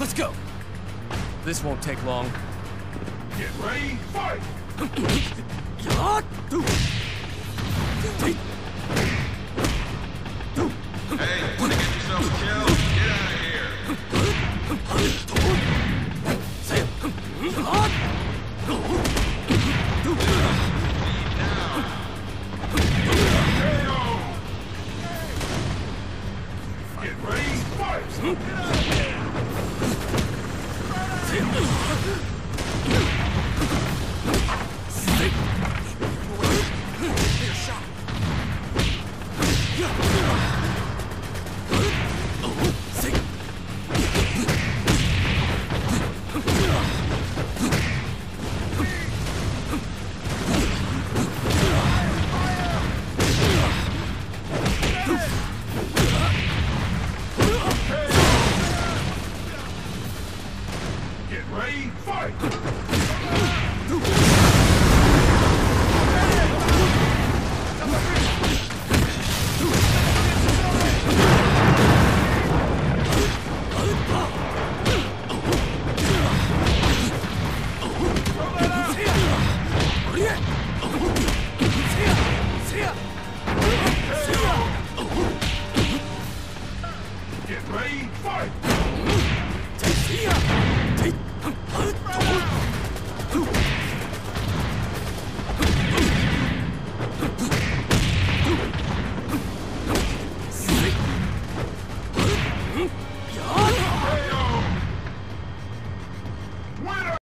Let's go. This won't take long. Get ready, fight! Hey, wanna get yourself killed? Get out of here. Get ready, fight! Get ready, fight! Get ready, fight!